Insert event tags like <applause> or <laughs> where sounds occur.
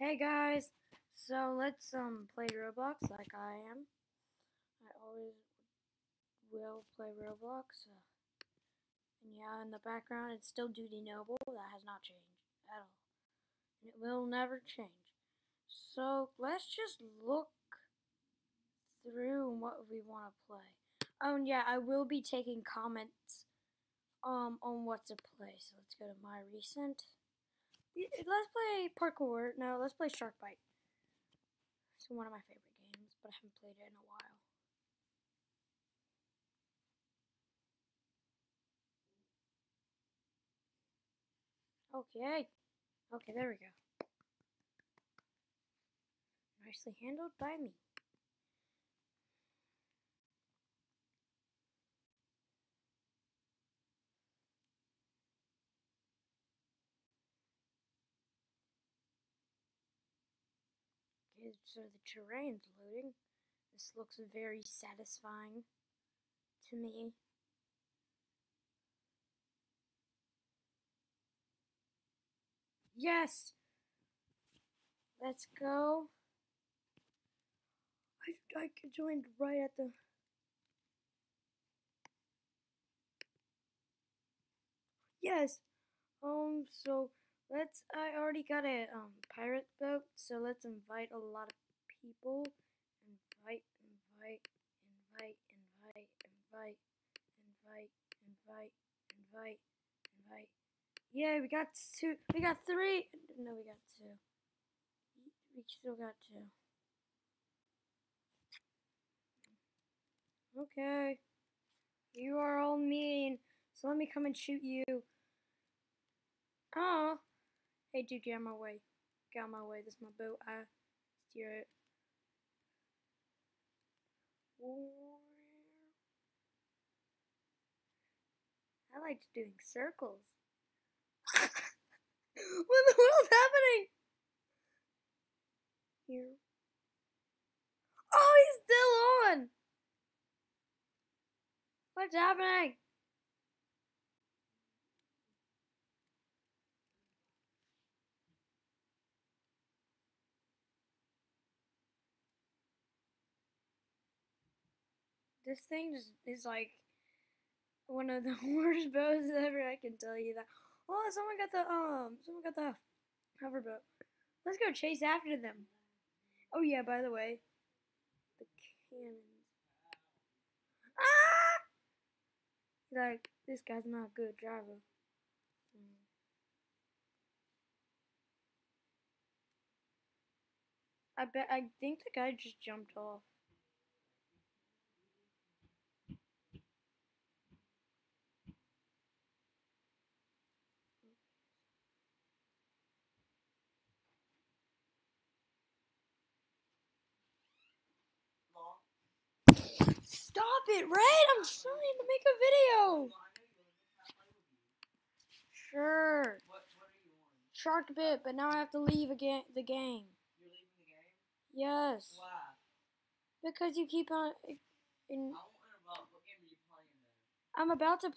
Hey guys, so let's um play Roblox like I am. I always will play Roblox. Uh, and yeah, in the background it's still Duty Noble. That has not changed at all. And it will never change. So let's just look through what we want to play. Oh and yeah, I will be taking comments um on what to play. So let's go to my recent. Let's play parkour. No, let's play Shark Bite. It's one of my favorite games, but I haven't played it in a while. Okay. Okay, there we go. Nicely handled by me. Okay, so the terrain's loading. This looks very satisfying to me. Yes! Let's go. I, I joined right at the... Yes! Um, so Let's, I already got a um, pirate boat, so let's invite a lot of people. Invite, invite, invite, invite, invite, invite, invite, invite, invite. Yeah, we got two, we got three, no, we got two. We still got two. Okay. You are all mean, so let me come and shoot you. Hey dude, get out my way. Get out my way. This is my boat. I steer it. I like doing circles. <laughs> what the world's happening? Here. Oh, he's still on! What's happening? This thing is, is like one of the <laughs> worst boats ever. I can tell you that. Oh, someone got the um, someone got the hover boat. Let's go chase after them. Oh yeah, by the way, the cannons. Ah! Like this guy's not a good driver. I bet I think the guy just jumped off. Stop it, Red! I'm trying to make a video! Sure. Shark bit, but now I have to leave again the game. You're leaving the game? Yes. Why? Because you keep on. In? I'm about to play.